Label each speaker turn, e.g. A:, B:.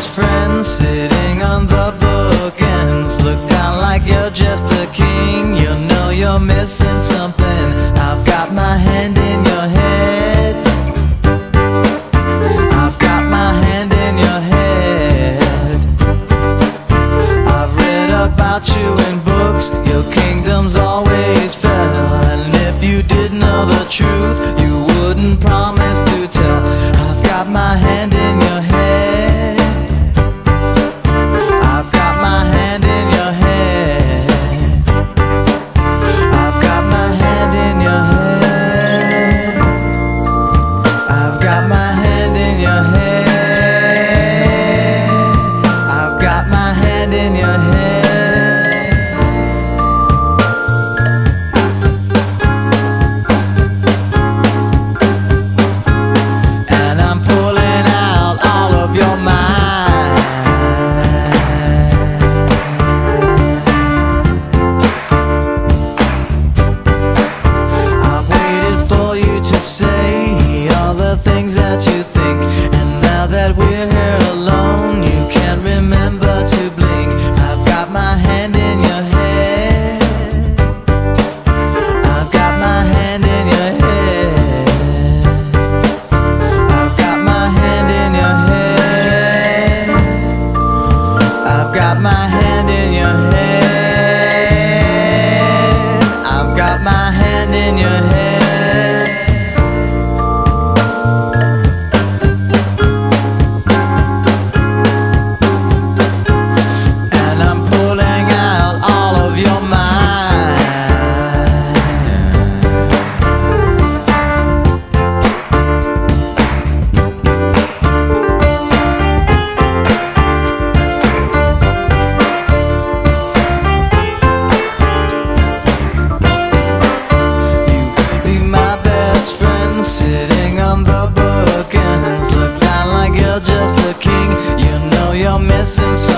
A: best friend sitting on the bookends. Look down like you're just a king. You know you're missing something. I've got my hand in your head. I've got my hand in your head. I've read about you in books. Your kingdom's always fell. And if you did know the truth, you wouldn't promise to tell. I've got my hand in say all the things that you think. And now that we're here alone, you can't remember to blink. I've got my hand in your head. I've got my hand in your head. I've got my hand in your head. I've got my the